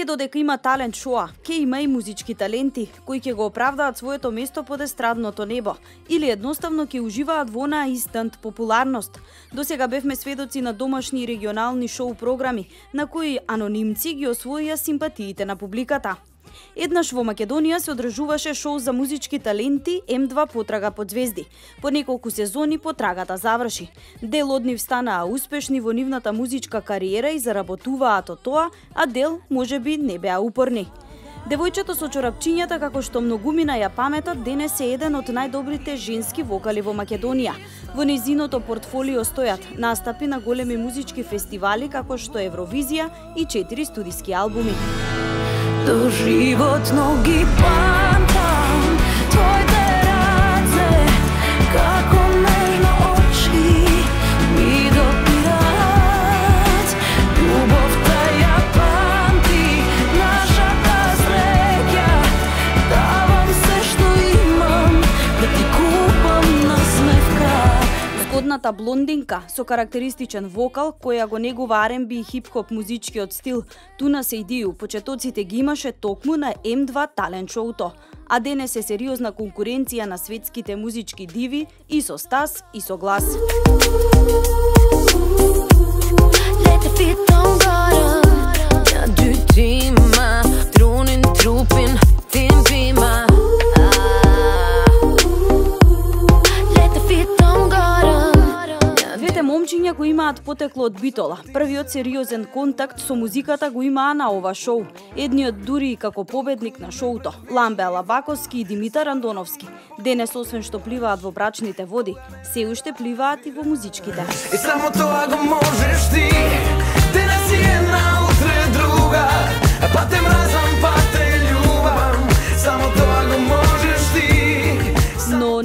Се додека има талент шоа, ке има и музички таленти кои ќе го оправдаат своето место под естрадното небо или едноставно ќе уживаат во онаа истант популарност. До сега бевме сведоци на домашни и регионални шоу програми на кои анонимци ги освоија симпатиите на публиката. Еднаш во Македонија се одржуваше шоу за музички таленти М2 потрага под звезди. По неколку сезони потрагата заврши. Дел од нив станаа успешни во нивната музичка кариера и заработуваат од тоа, а дел можеби не беа упорни. Девојчето со чорапчињата, како што многумина ја паметат, денес е еден од најдобрите женски вокали во Македонија. Во незиното портфолио стојат настапи на големи музички фестивали како што Евровизија и четири студиски албуми то живот ноги пан. Згодната блондинка со карактеристичен вокал која го негува R&B и хип-хоп музичкиот стил Туна Сейдију почетоците ги имаше токму на М2 талент шоуто, а денес е сериозна конкуренција на светските музички диви и со стас и со глас. Let the om don't go du Двете го имаат потекло од Битола. Првиот сериозен контакт со музиката го имаа на ова шоу. Едниот дури и како победник на шоуто, Ламбе Алабаковски и Димитар Андоновски. Денес освен што пливаат во брачните води, се уште пливаат и во музичките. И само тоа го можеш ти Денес и една, утре друга Па те мразам, па те љубам Само тоа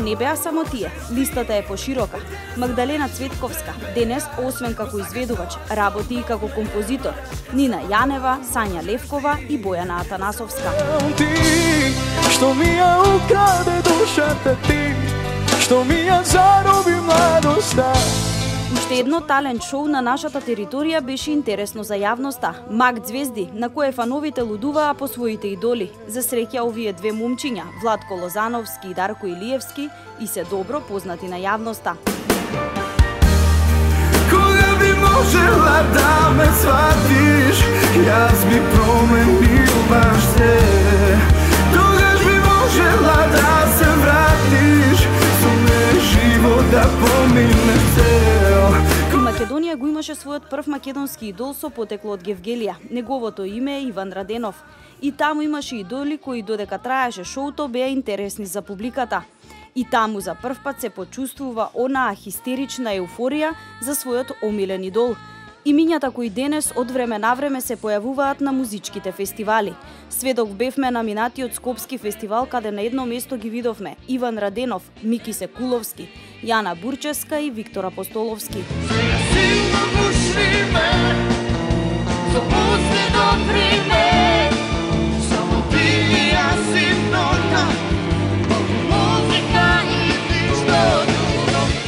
не беа само тие. Листата е поширока. Магдалена Цветковска, денес освен како изведувач, работи и како композитор. Нина Јанева, Сања Левкова и Бојана Атанасовска. ти Што ми ја украде душата ти Што ми ја зароби младоста Уште едно талент шоу на нашата територија беше интересно за јавноста. Мак Звезди, на кое фановите лудуваа по своите идоли. За среќа овие две момчиња, Владко Лозановски и Дарко Илиевски, и се добро познати на јавноста. Кога би можела да ме сватиш Јас би променил баш се Тогаш би можела да се вратиш Со не живот да поминеш имаше својот прв македонски идол со потекло од Гевгелија. Неговото име е Иван Раденов. И таму имаше идоли кои додека траеше шоуто беа интересни за публиката. И таму за прв пат се почувствува онаа хистерична еуфорија за својот омилен идол. Имињата кои денес од време на време се појавуваат на музичките фестивали. Сведок бевме на минатиот Скопски фестивал каде на едно место ги видовме Иван Раденов, Мики Секуловски, Јана Бурческа и Виктор Апостоловски. Силно пуши Со последно време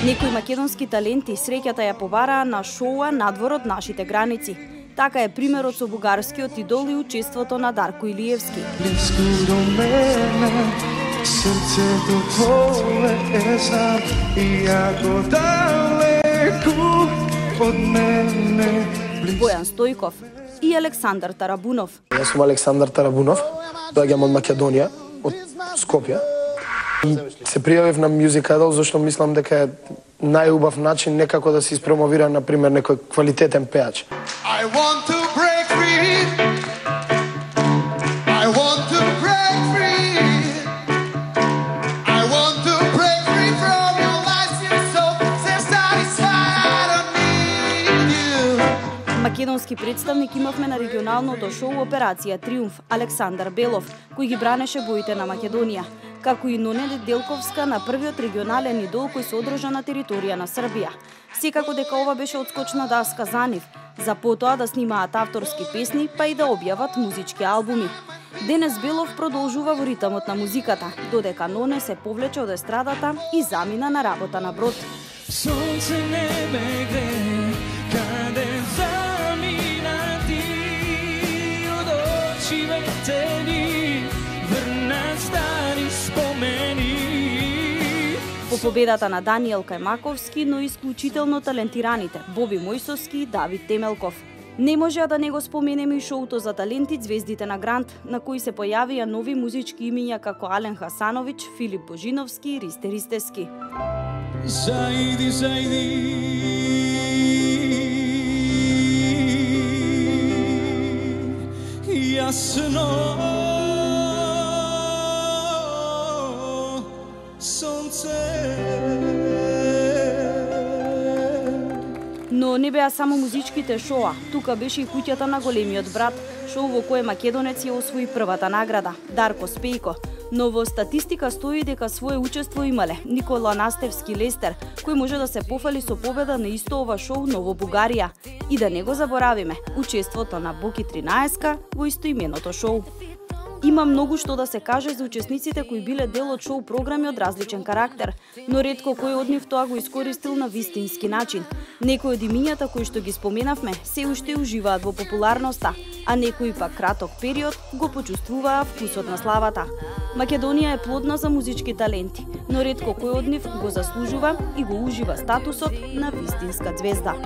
Некои македонски таленти среќата ја побараа на шоуа надвор од нашите граници. Така е примерот со бугарскиот идол и учеството на Дарко Илиевски. Близко до мене Срцето твое е знам И ако далеку од мене Бојан Стојков и Александар Тарабунов. Јас сум Александар Тарабунов, доаѓам од Македонија, од Скопје. И се пријавив на Music Idol зашто мислам дека е најубав начин некако да се испромовира на пример некој квалитетен пеач. I want to break free. I want to break free. I want to break free from your lies. You're so satisfied I don't need you. Македонски представник имавме на регионалното шоу Операција Триумф Александар Белов, кој ги бранеше боите на Македонија, како и Ноне Делковска на првиот регионален идол кој се одржа на територија на Србија. Секако дека ова беше одскочна даска за нив, за потоа да снимаат авторски песни, па и да објават музички албуми. Денес Белов продолжува во ритамот на музиката, додека Ноне се повлече од естрадата и замина на работа на брод. Сонце не ме гре, По победата на Даниел Кајмаковски, но исклучително талентираните Боби Мојсовски и Давид Темелков. Не можеа да не го споменеме и шоуто за таленти Звездите на Грант, на кои се појавија нови музички имиња како Ален Хасановиќ, Филип Божиновски и Ристе Ристевски. Зајди, заиди Јасно Но не беа само музичките шоа, тука беше и куќата на големиот брат, шоу во кое македонец ја освои првата награда, Дарко Спејко. Но во статистика стои дека свое учество имале Никола Настевски Лестер, кој може да се пофали со победа на исто ова шоу Ново Бугарија. И да не го заборавиме, учеството на Боки 13 во истоименото шоу. Има многу што да се каже за учесниците кои биле дел од шоу програми од различен карактер, но ретко кој од нив тоа го искористил на вистински начин. Некои од имињата кои што ги споменавме се уште уживаат во популарноста, а некои пак краток период го почувствуваа вкусот на славата. Македонија е плодна за музички таленти, но ретко кој од нив го заслужува и го ужива статусот на вистинска звезда.